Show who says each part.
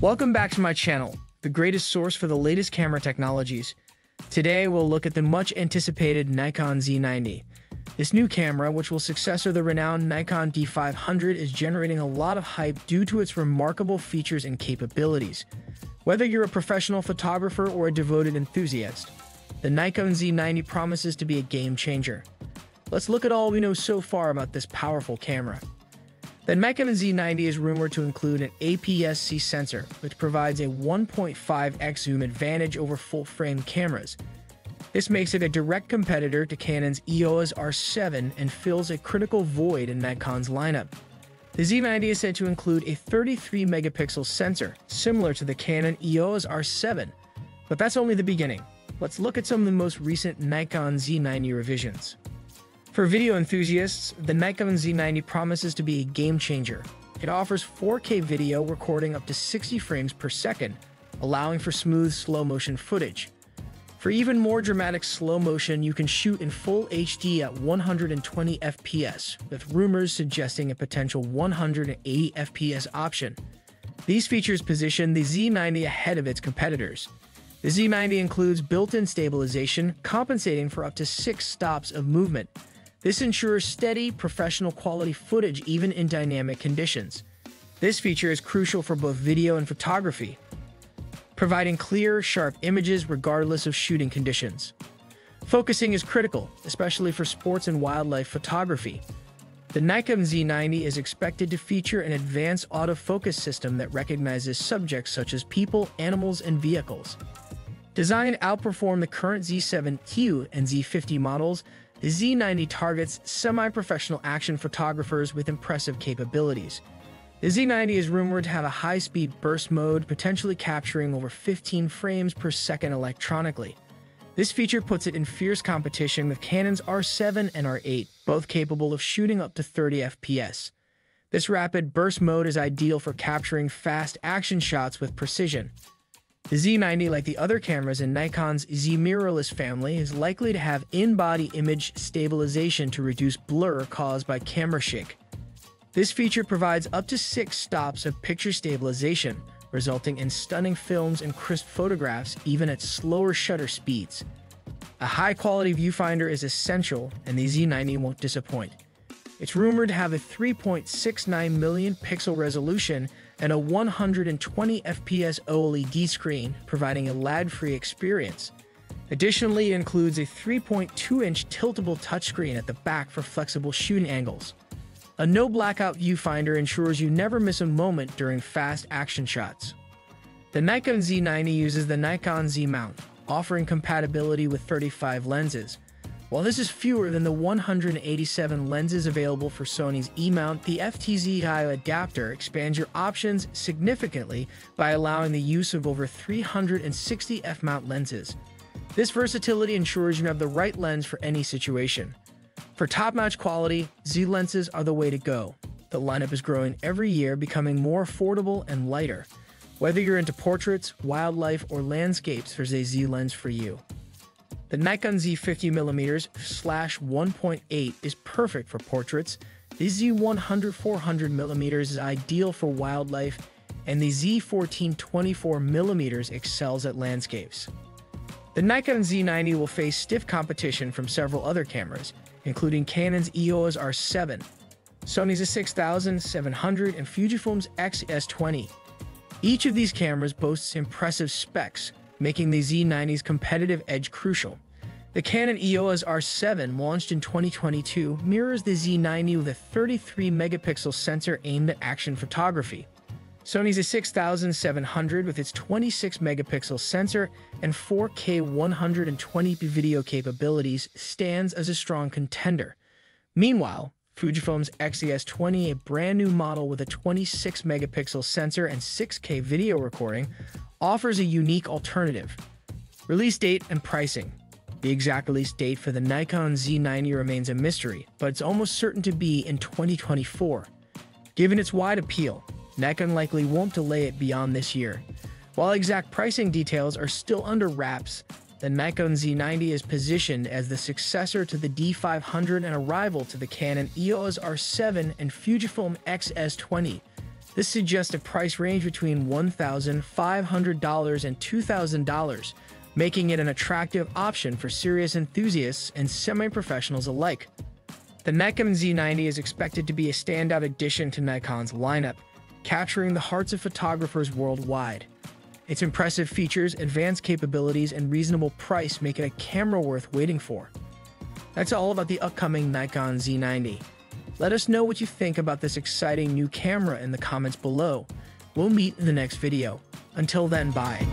Speaker 1: Welcome back to my channel, the greatest source for the latest camera technologies. Today, we'll look at the much anticipated Nikon Z90. This new camera, which will successor the renowned Nikon D500, is generating a lot of hype due to its remarkable features and capabilities. Whether you're a professional photographer or a devoted enthusiast, the Nikon Z90 promises to be a game changer. Let's look at all we know so far about this powerful camera. The Nikon Z90 is rumored to include an APS-C sensor, which provides a 1.5x zoom advantage over full-frame cameras. This makes it a direct competitor to Canon's EOS R7 and fills a critical void in Nikon's lineup. The Z90 is said to include a 33 megapixel sensor, similar to the Canon EOS R7. But that's only the beginning. Let's look at some of the most recent Nikon Z90 revisions. For video enthusiasts, the Nikon Z90 promises to be a game changer. It offers 4K video recording up to 60 frames per second, allowing for smooth slow motion footage. For even more dramatic slow motion, you can shoot in full HD at 120 FPS, with rumors suggesting a potential 180 FPS option. These features position the Z90 ahead of its competitors. The Z90 includes built-in stabilization, compensating for up to six stops of movement, this ensures steady, professional quality footage even in dynamic conditions. This feature is crucial for both video and photography, providing clear, sharp images regardless of shooting conditions. Focusing is critical, especially for sports and wildlife photography. The Nikon Z90 is expected to feature an advanced autofocus system that recognizes subjects such as people, animals, and vehicles. Designed to outperform the current Z7Q and Z50 models, the Z90 targets semi-professional action photographers with impressive capabilities. The Z90 is rumored to have a high-speed burst mode, potentially capturing over 15 frames per second electronically. This feature puts it in fierce competition with Canon's R7 and R8, both capable of shooting up to 30 FPS. This rapid burst mode is ideal for capturing fast action shots with precision. The Z90, like the other cameras in Nikon's Z mirrorless family, is likely to have in-body image stabilization to reduce blur caused by camera shake. This feature provides up to six stops of picture stabilization, resulting in stunning films and crisp photographs even at slower shutter speeds. A high-quality viewfinder is essential, and the Z90 won't disappoint. It's rumored to have a 3.69 million pixel resolution and a 120 FPS OLED screen, providing a lag-free experience. Additionally, it includes a 3.2-inch tiltable touchscreen at the back for flexible shooting angles. A no-blackout viewfinder ensures you never miss a moment during fast action shots. The Nikon Z90 uses the Nikon Z mount, offering compatibility with 35 lenses, while this is fewer than the 187 lenses available for Sony's E-mount, the FTZ-I adapter expands your options significantly by allowing the use of over 360 f-mount lenses. This versatility ensures you have the right lens for any situation. For top-notch quality, Z lenses are the way to go. The lineup is growing every year, becoming more affordable and lighter. Whether you're into portraits, wildlife, or landscapes, there's a Z lens for you. The Nikon Z50mm slash 1.8 is perfect for portraits, the Z100 400mm is ideal for wildlife, and the Z14 24mm excels at landscapes. The Nikon Z90 will face stiff competition from several other cameras, including Canon's EOS R7, Sony's A6700, and Fujifilm's X-S20. Each of these cameras boasts impressive specs, making the Z90's competitive edge crucial. The Canon EOS R7, launched in 2022, mirrors the Z90 with a 33 megapixel sensor aimed at action photography. Sony's A6700 with its 26 megapixel sensor and 4K 120p video capabilities stands as a strong contender. Meanwhile, Fujifilm's X-S20, a brand new model with a 26 megapixel sensor and 6K video recording, offers a unique alternative. Release date and pricing. The exact release date for the Nikon Z90 remains a mystery, but it's almost certain to be in 2024. Given its wide appeal, Nikon likely won't delay it beyond this year. While exact pricing details are still under wraps, the Nikon Z90 is positioned as the successor to the D500 and a rival to the Canon EOS R7 and Fujifilm X-S20. This suggests a price range between $1,500 and $2,000, making it an attractive option for serious enthusiasts and semi-professionals alike. The Nikon Z90 is expected to be a standout addition to Nikon's lineup, capturing the hearts of photographers worldwide. Its impressive features, advanced capabilities, and reasonable price make it a camera worth waiting for. That's all about the upcoming Nikon Z90. Let us know what you think about this exciting new camera in the comments below. We'll meet in the next video. Until then, bye.